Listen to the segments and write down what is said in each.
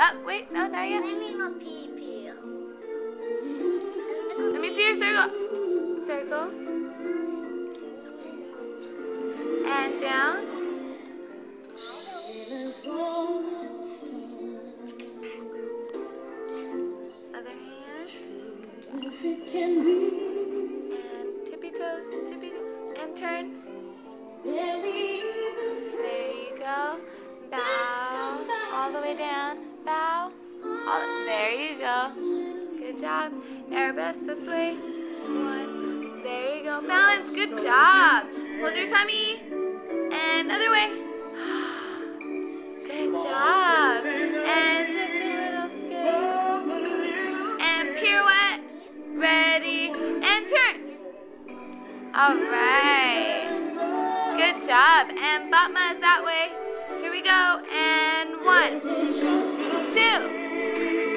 Up, wait, no, not yet. Let me see your circle. Circle. And down. Other hand. And tippy toes, tippy toes. And turn. Way down. Bow. All, there you go. Good job. Arabesque this way. One. There you go. Balance. Good job. Hold your tummy. And other way. Good job. And just a little scoot. And pirouette. Ready. And turn. All right. Good job. And is that way. We go. And one, two,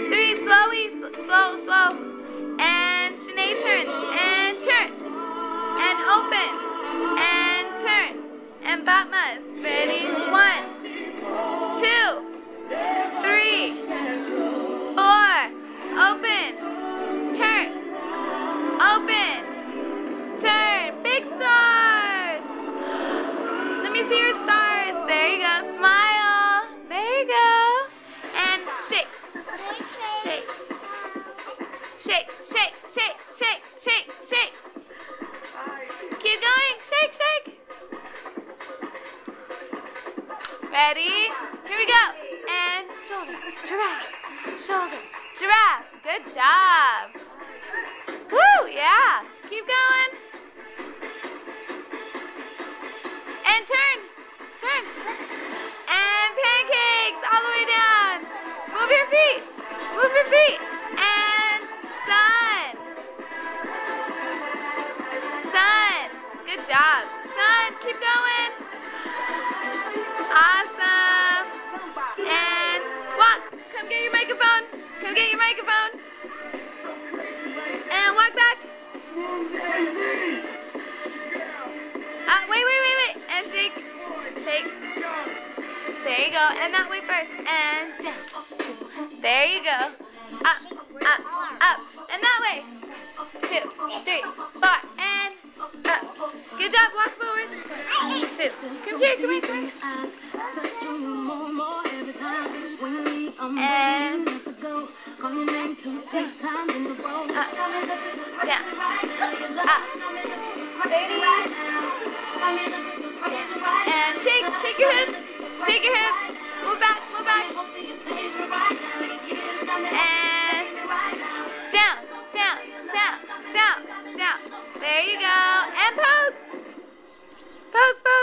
three. Slowy, slow, slow. And chaîné turns. Shake. Keep going. Shake, shake. Ready? Here we go. And shoulder, giraffe, shoulder, giraffe. Good job. Woo, yeah. Keep going. And turn, turn. And pancakes all the way down. Move your feet, move your feet. Good job. Sun, keep going. Awesome. And walk. Come get your microphone. Come get your microphone. And walk back. Uh, wait, wait, wait, wait. And shake. Shake. There you go. And that way first. And down. There you go. Up, up, up. And that way. Two, three, four, and job. Walk forward. Two. Come here, come here, come here. And up, down, up. Ladies. And shake, shake your hips. Shake your hips. Move back, move back. And down, down, down, down, down. There you go husband.